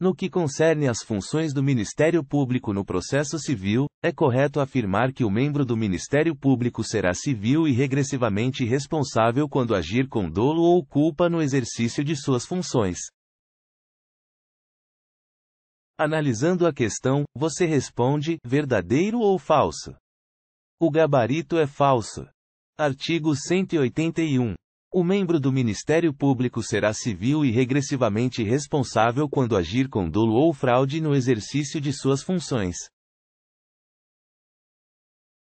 No que concerne às funções do Ministério Público no processo civil, é correto afirmar que o membro do Ministério Público será civil e regressivamente responsável quando agir com dolo ou culpa no exercício de suas funções. Analisando a questão, você responde: verdadeiro ou falso? O gabarito é falso. Artigo 181. O membro do Ministério Público será civil e regressivamente responsável quando agir com dolo ou fraude no exercício de suas funções.